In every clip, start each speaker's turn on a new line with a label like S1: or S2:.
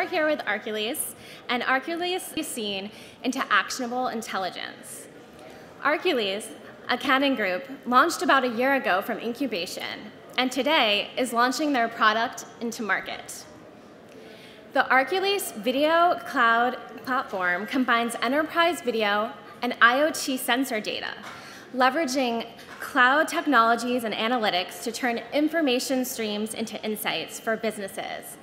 S1: we're here with Arcules, and Arcules is seen into actionable intelligence. Arcules, a Canon group, launched about a year ago from incubation, and today is launching their product into market. The Arcules Video Cloud platform combines enterprise video and IoT sensor data, leveraging cloud technologies and analytics to turn information streams into insights for businesses,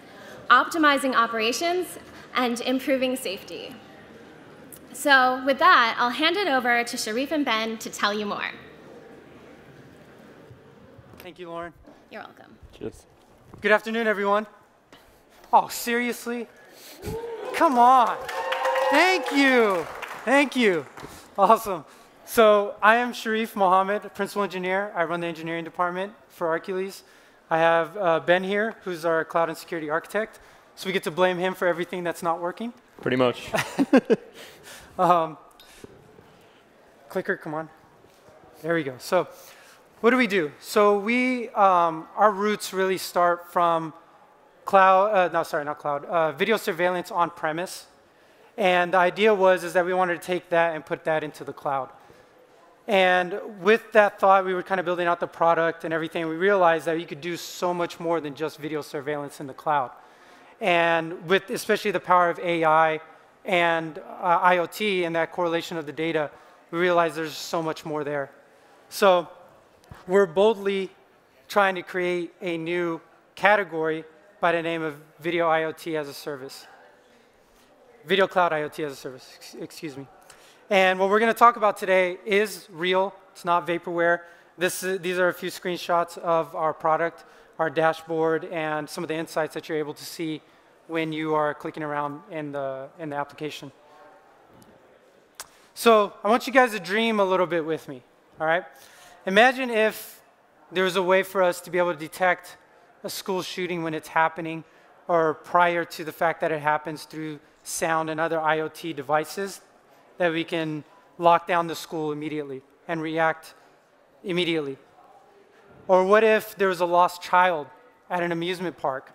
S1: optimizing operations and improving safety. So with that, I'll hand it over to Sharif and Ben to tell you more.
S2: Thank you, Lauren.
S1: You're welcome.
S3: Cheers.
S2: Good afternoon, everyone. Oh, seriously? Come on. Thank you. Thank you. Awesome. So I am Sharif Mohammed, principal engineer. I run the engineering department for Arcules. I have uh, Ben here, who's our cloud and security architect. So we get to blame him for everything that's not working.
S3: Pretty much.
S2: um, clicker, come on. There we go. So what do we do? So we, um, our roots really start from cloud, uh, no, sorry, not cloud, uh, video surveillance on premise. And the idea was is that we wanted to take that and put that into the cloud. And with that thought, we were kind of building out the product and everything. We realized that you could do so much more than just video surveillance in the cloud. And with especially the power of AI and uh, IoT and that correlation of the data, we realized there's so much more there. So we're boldly trying to create a new category by the name of Video IoT as a Service. Video Cloud IoT as a Service, excuse me. And what we're going to talk about today is real. It's not vaporware. This, these are a few screenshots of our product, our dashboard, and some of the insights that you're able to see when you are clicking around in the, in the application. So I want you guys to dream a little bit with me, all right? Imagine if there was a way for us to be able to detect a school shooting when it's happening or prior to the fact that it happens through sound and other IoT devices that we can lock down the school immediately and react immediately. Or what if there was a lost child at an amusement park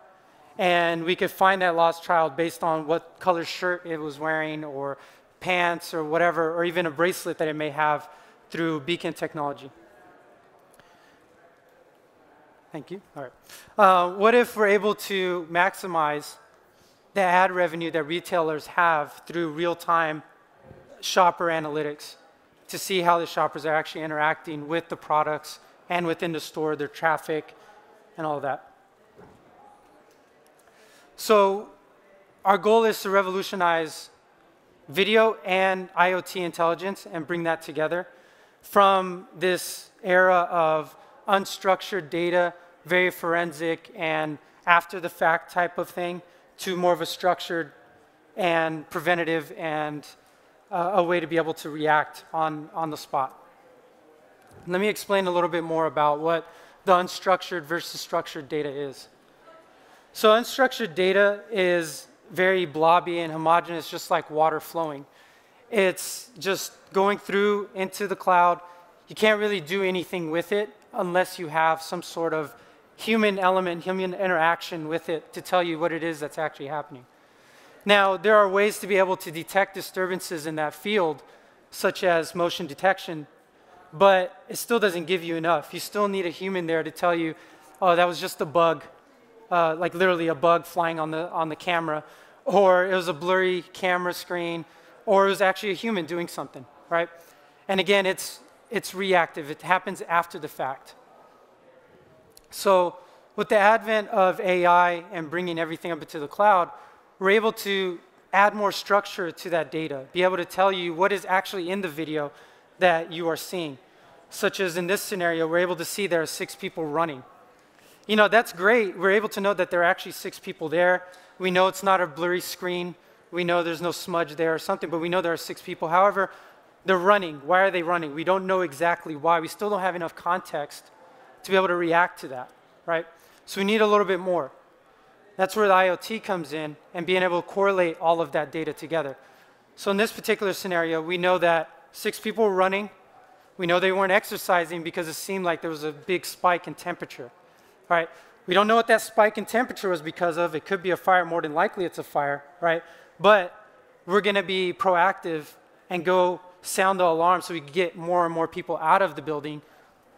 S2: and we could find that lost child based on what color shirt it was wearing or pants or whatever, or even a bracelet that it may have through beacon technology. Thank you. All right. Uh, what if we're able to maximize the ad revenue that retailers have through real-time shopper analytics to see how the shoppers are actually interacting with the products and within the store, their traffic, and all that. So our goal is to revolutionize video and IoT intelligence and bring that together from this era of unstructured data, very forensic and after the fact type of thing, to more of a structured and preventative and uh, a way to be able to react on, on the spot. Let me explain a little bit more about what the unstructured versus structured data is. So unstructured data is very blobby and homogeneous, just like water flowing. It's just going through into the cloud. You can't really do anything with it unless you have some sort of human element, human interaction with it to tell you what it is that's actually happening. Now, there are ways to be able to detect disturbances in that field, such as motion detection, but it still doesn't give you enough. You still need a human there to tell you, oh, that was just a bug, uh, like literally a bug flying on the, on the camera, or it was a blurry camera screen, or it was actually a human doing something, right? And again, it's, it's reactive. It happens after the fact. So with the advent of AI and bringing everything up into the cloud, we're able to add more structure to that data, be able to tell you what is actually in the video that you are seeing. Such as in this scenario, we're able to see there are six people running. You know, that's great. We're able to know that there are actually six people there. We know it's not a blurry screen. We know there's no smudge there or something, but we know there are six people. However, they're running. Why are they running? We don't know exactly why. We still don't have enough context to be able to react to that, right? So we need a little bit more. That's where the IoT comes in and being able to correlate all of that data together. So in this particular scenario, we know that six people were running. We know they weren't exercising because it seemed like there was a big spike in temperature. All right. We don't know what that spike in temperature was because of. It could be a fire. More than likely, it's a fire, right? But we're going to be proactive and go sound the alarm so we can get more and more people out of the building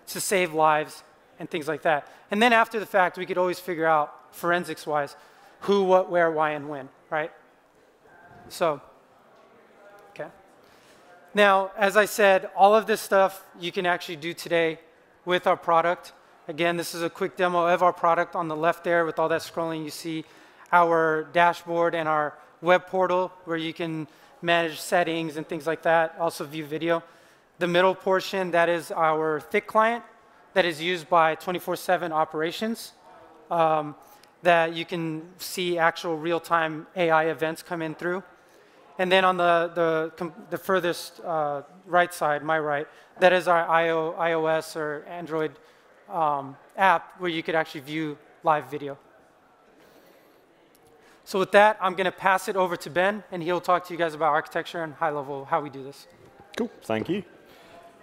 S2: to save lives and things like that. And then after the fact, we could always figure out forensics wise who, what, where, why, and when, right? So, okay. Now, as I said, all of this stuff you can actually do today with our product. Again, this is a quick demo of our product on the left there with all that scrolling. You see our dashboard and our web portal where you can manage settings and things like that, also view video. The middle portion, that is our thick client that is used by 24-7 operations um, that you can see actual real-time AI events come in through. And then on the, the, the furthest uh, right side, my right, that is our IO, iOS or Android um, app where you could actually view live video. So with that, I'm going to pass it over to Ben, and he'll talk to you guys about architecture and high level how we do this.
S3: Cool, thank you.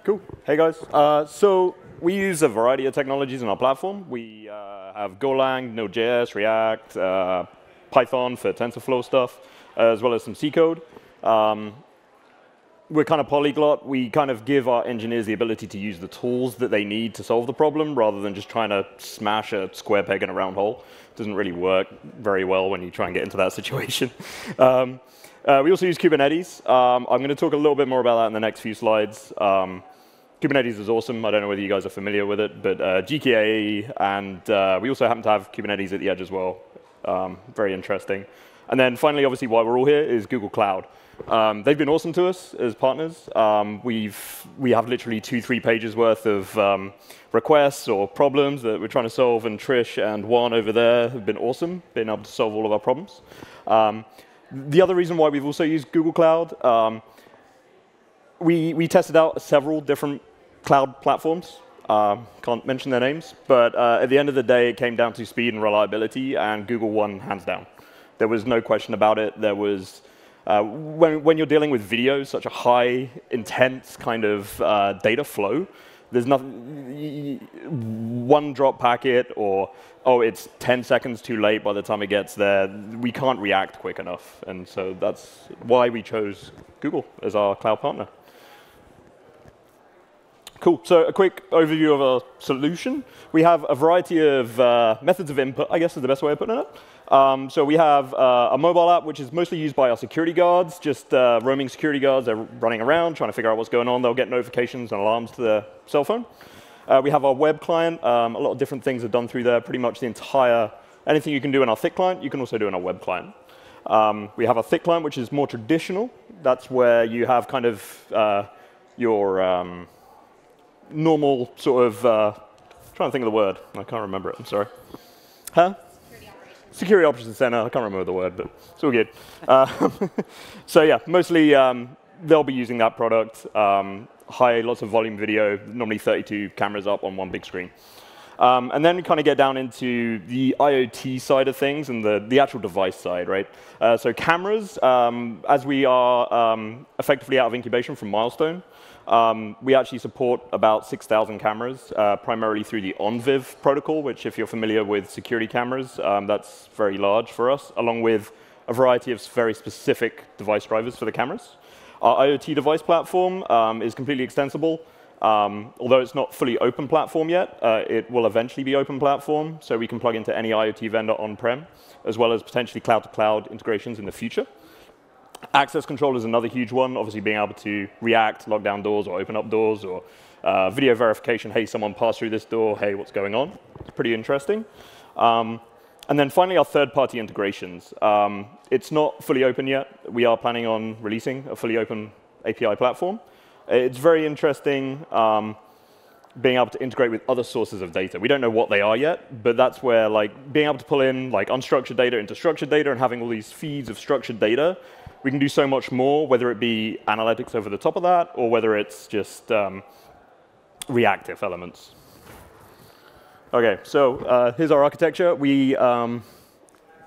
S3: Cool. Hey guys. Uh, so we use a variety of technologies in our platform. We uh, have Golang, Node.js, React, uh, Python for TensorFlow stuff, as well as some C code. Um, we're kind of polyglot. We kind of give our engineers the ability to use the tools that they need to solve the problem rather than just trying to smash a square peg in a round hole. It doesn't really work very well when you try and get into that situation. um, uh, we also use Kubernetes. Um, I'm going to talk a little bit more about that in the next few slides. Um, Kubernetes is awesome. I don't know whether you guys are familiar with it, but uh, GKE, and uh, we also happen to have Kubernetes at the edge as well. Um, very interesting. And then finally, obviously, why we're all here is Google Cloud. Um, they've been awesome to us as partners. Um, we've, we have literally two, three pages worth of um, requests or problems that we're trying to solve, and Trish and Juan over there have been awesome, being able to solve all of our problems. Um, the other reason why we've also used Google Cloud, um, we, we tested out several different cloud platforms. Uh, can't mention their names, but uh, at the end of the day, it came down to speed and reliability, and Google won hands down. There was no question about it. There was uh, when, when you're dealing with video, such a high, intense kind of uh, data flow, there's nothing, one drop packet or, oh, it's 10 seconds too late by the time it gets there. We can't react quick enough. And so that's why we chose Google as our cloud partner. Cool. So a quick overview of our solution. We have a variety of uh, methods of input, I guess is the best way of putting it. Um, so we have uh, a mobile app, which is mostly used by our security guards, just uh, roaming security guards. They're running around, trying to figure out what's going on. They'll get notifications and alarms to their cell phone. Uh, we have our web client. Um, a lot of different things are done through there. Pretty much the entire, anything you can do in our thick client, you can also do in our web client. Um, we have a thick client, which is more traditional. That's where you have kind of uh, your um, normal sort of, uh, trying to think of the word. I can't remember it, I'm sorry. Huh? Security Operations, Security Operations Center. I can't remember the word, but it's all good. Uh, so yeah, mostly um, they'll be using that product. Um, high, lots of volume video, normally 32 cameras up on one big screen. Um, and then we kind of get down into the IoT side of things and the, the actual device side, right? Uh, so cameras, um, as we are um, effectively out of incubation from Milestone, um, we actually support about 6,000 cameras, uh, primarily through the ONVIF protocol, which if you're familiar with security cameras, um, that's very large for us, along with a variety of very specific device drivers for the cameras. Our IoT device platform um, is completely extensible. Um, although it's not fully open platform yet, uh, it will eventually be open platform, so we can plug into any IoT vendor on-prem, as well as potentially cloud-to-cloud -cloud integrations in the future. Access control is another huge one, obviously being able to react, lock down doors or open up doors, or uh, video verification, hey, someone passed through this door, hey, what's going on? It's pretty interesting. Um, and then finally, our third-party integrations. Um, it's not fully open yet. We are planning on releasing a fully open API platform. It's very interesting um, being able to integrate with other sources of data. We don't know what they are yet, but that's where like being able to pull in like unstructured data into structured data and having all these feeds of structured data we can do so much more, whether it be analytics over the top of that, or whether it's just um, reactive elements. OK, so uh, here's our architecture. We, um,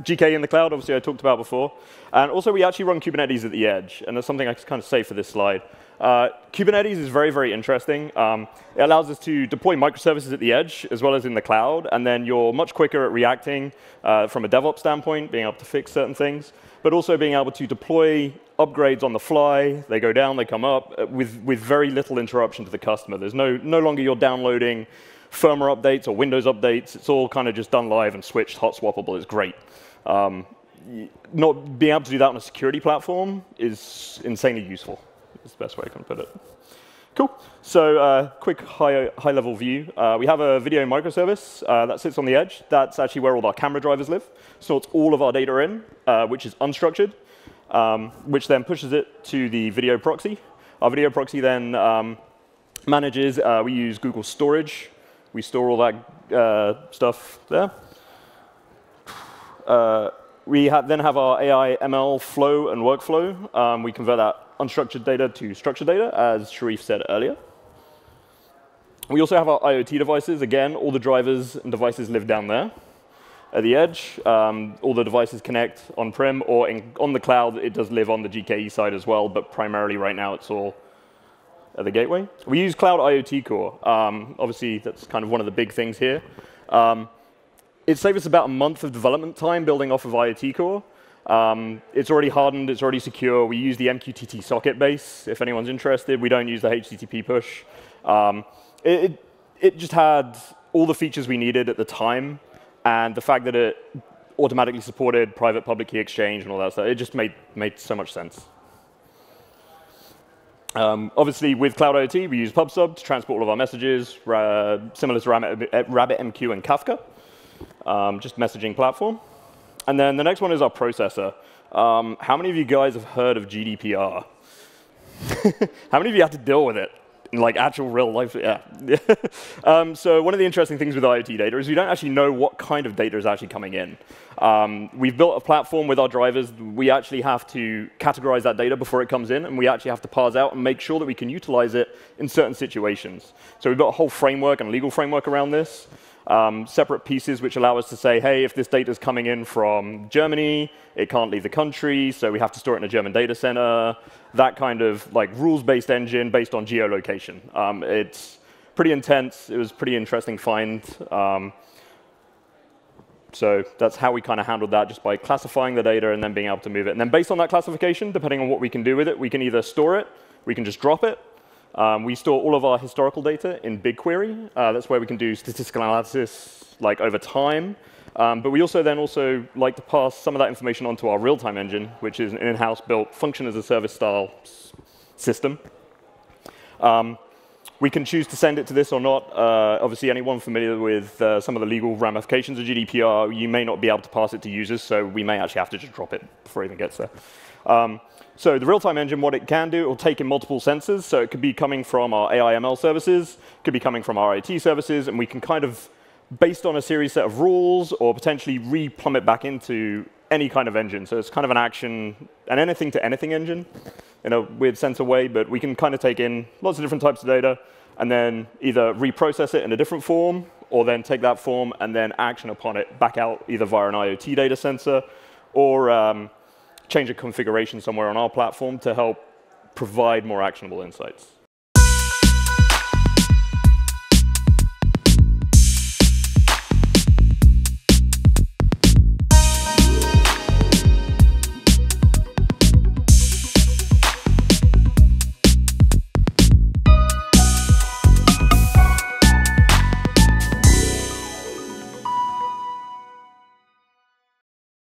S3: GK in the cloud, obviously I talked about before. And also we actually run Kubernetes at the edge, and that's something I can kind of say for this slide. Uh, Kubernetes is very, very interesting. Um, it allows us to deploy microservices at the edge as well as in the cloud, and then you're much quicker at reacting uh, from a DevOps standpoint, being able to fix certain things, but also being able to deploy upgrades on the fly. They go down, they come up uh, with, with very little interruption to the customer. There's no, no longer you're downloading firmware updates or Windows updates. It's all kind of just done live and switched, hot swappable. It's great. Um, not being able to do that on a security platform is insanely useful. It's the best way I can put it. Cool. So, uh, quick high, high level view. Uh, we have a video microservice uh, that sits on the edge. That's actually where all our camera drivers live. Sorts all of our data in, uh, which is unstructured, um, which then pushes it to the video proxy. Our video proxy then um, manages, uh, we use Google Storage. We store all that uh, stuff there. we ha then have our AI ML flow and workflow. Um, we convert that unstructured data to structured data, as Sharif said earlier. We also have our IoT devices. Again, all the drivers and devices live down there at the edge. Um, all the devices connect on-prem or in, on the cloud. It does live on the GKE side as well, but primarily right now it's all at the gateway. We use Cloud IoT Core. Um, obviously, that's kind of one of the big things here. Um, it saved us about a month of development time building off of IoT Core. Um, it's already hardened, it's already secure. We use the MQTT socket base, if anyone's interested. We don't use the HTTP push. Um, it, it, just had all the features we needed at the time, and the fact that it automatically supported private public key exchange and all that stuff, it just made, made so much sense. Um, obviously, with Cloud IoT, we use PubSub to transport all of our messages, uh, similar to RabbitMQ and Kafka, um, just messaging platform. And then the next one is our processor. Um, how many of you guys have heard of GDPR? how many of you have to deal with it? in like actual real life, yeah. um, so one of the interesting things with IoT data is we don't actually know what kind of data is actually coming in. Um, we've built a platform with our drivers. We actually have to categorize that data before it comes in, and we actually have to parse out and make sure that we can utilize it in certain situations. So we've got a whole framework and legal framework around this um, separate pieces which allow us to say, hey, if this data is coming in from Germany, it can't leave the country, so we have to store it in a German data center. That kind of like rules-based engine based on geolocation. Um, it's pretty intense. It was pretty interesting find. Um, so that's how we kind of handled that, just by classifying the data and then being able to move it. And then based on that classification, depending on what we can do with it, we can either store it, we can just drop it, um, we store all of our historical data in BigQuery. Uh, that's where we can do statistical analysis like over time. Um, but we also then also like to pass some of that information onto our real-time engine, which is an in-house built function as a service style system. Um, we can choose to send it to this or not. Uh, obviously, anyone familiar with uh, some of the legal ramifications of GDPR, you may not be able to pass it to users, so we may actually have to just drop it before it even gets there. So the real-time engine, what it can do, it will take in multiple sensors. So it could be coming from our AI/ML services, could be coming from our IT services, and we can kind of, based on a series set of rules, or potentially re-plumb it back into any kind of engine. So it's kind of an action, an anything to anything engine in a weird sensor way, but we can kind of take in lots of different types of data and then either reprocess it in a different form, or then take that form and then action upon it back out either via an IoT data sensor or um, change a configuration somewhere on our platform to help provide more actionable insights.